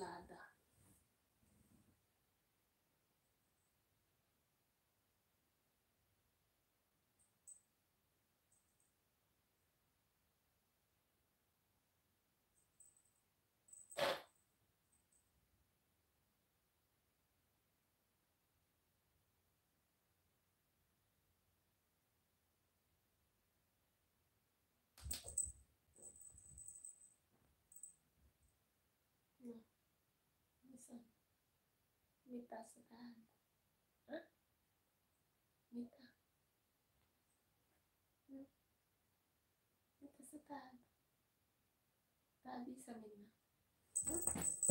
lada. Não. Isso. Mita sedang. Hah? Mita. Hmm? Mita sedang. Tak bisa Mina. Hmm?